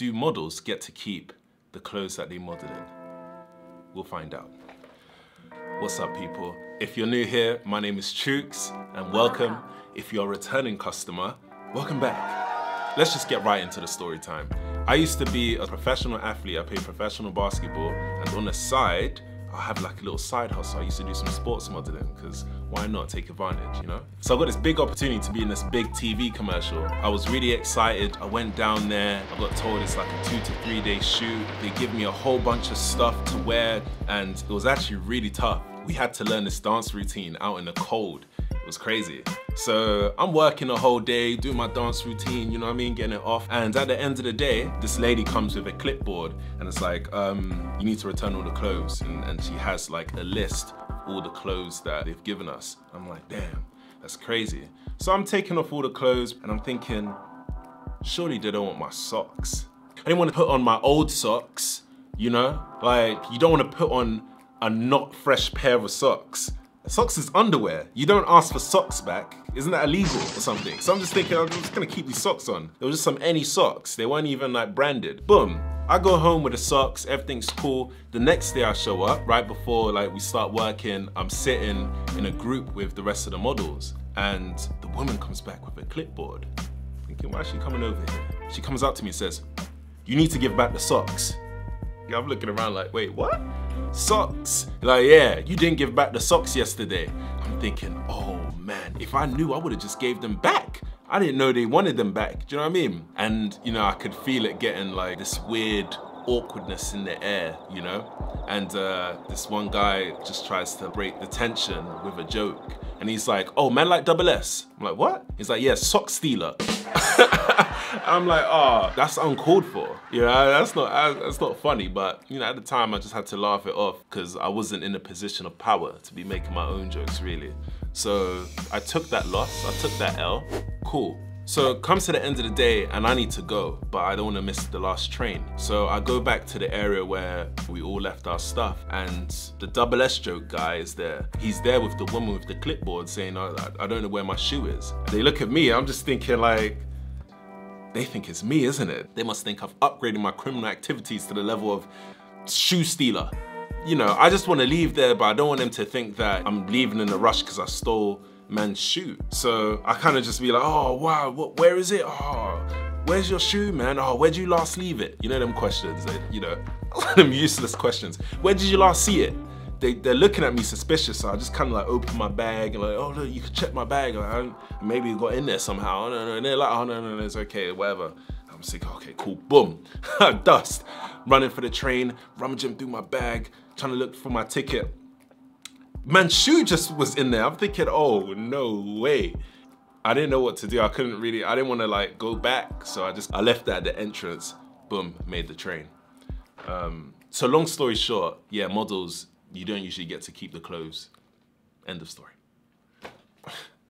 do models get to keep the clothes that they model in? We'll find out. What's up, people? If you're new here, my name is Chewkz, and welcome. If you're a returning customer, welcome back. Let's just get right into the story time. I used to be a professional athlete. I played professional basketball, and on the side, I have like a little side hustle. I used to do some sports modeling because why not take advantage, you know? So I got this big opportunity to be in this big TV commercial. I was really excited. I went down there. I got told it's like a two to three day shoot. They give me a whole bunch of stuff to wear and it was actually really tough. We had to learn this dance routine out in the cold. Was crazy. So I'm working the whole day, doing my dance routine, you know what I mean, getting it off. And at the end of the day, this lady comes with a clipboard and it's like, um, you need to return all the clothes. And, and she has like a list all the clothes that they've given us. I'm like, damn, that's crazy. So I'm taking off all the clothes and I'm thinking, surely they don't want my socks. I didn't want to put on my old socks, you know? Like, you don't want to put on a not fresh pair of socks Socks is underwear. You don't ask for socks back. Isn't that illegal or something? So I'm just thinking, I'm just gonna keep these socks on. There was just some any socks. They weren't even like branded. Boom. I go home with the socks, everything's cool. The next day I show up, right before like we start working, I'm sitting in a group with the rest of the models and the woman comes back with a clipboard. Thinking, why is she coming over here? She comes up to me and says, you need to give back the socks. Yeah, I'm looking around like, wait, what? Socks. Like, yeah, you didn't give back the socks yesterday. I'm thinking, oh man, if I knew, I would have just gave them back. I didn't know they wanted them back. Do you know what I mean? And, you know, I could feel it getting like this weird awkwardness in the air, you know? And uh, this one guy just tries to break the tension with a joke. And he's like, oh, man like double S. I'm like, what? He's like, yeah, sock stealer. I'm like, oh, that's uncalled for. You know, that's not uh, that's not funny. But you know, at the time, I just had to laugh it off because I wasn't in a position of power to be making my own jokes, really. So I took that loss. I took that L. Cool. So it comes to the end of the day and I need to go, but I don't want to miss the last train. So I go back to the area where we all left our stuff and the double S joke guy is there. He's there with the woman with the clipboard saying, oh, I, I don't know where my shoe is. They look at me, I'm just thinking like, they think it's me, isn't it? They must think I've upgraded my criminal activities to the level of shoe stealer. You know, I just want to leave there, but I don't want them to think that I'm leaving in a rush because I stole man's shoe. So I kind of just be like, oh, wow, what, where is it? Oh, where's your shoe, man? Oh, where'd you last leave it? You know them questions, eh, you know, them useless questions. Where did you last see it? They, they're looking at me suspicious, so I just kind of like open my bag and like, oh look, you can check my bag. Like, maybe it got in there somehow. No, and they're like, oh no, no, no, it's okay, whatever. I'm like, okay, cool, boom, dust. Running for the train, rummaging through my bag, trying to look for my ticket. Man, shoe just was in there. I'm thinking, oh, no way. I didn't know what to do. I couldn't really, I didn't want to like go back. So I just, I left that at the entrance, boom, made the train. Um, so long story short, yeah, models you don't usually get to keep the clothes. End of story.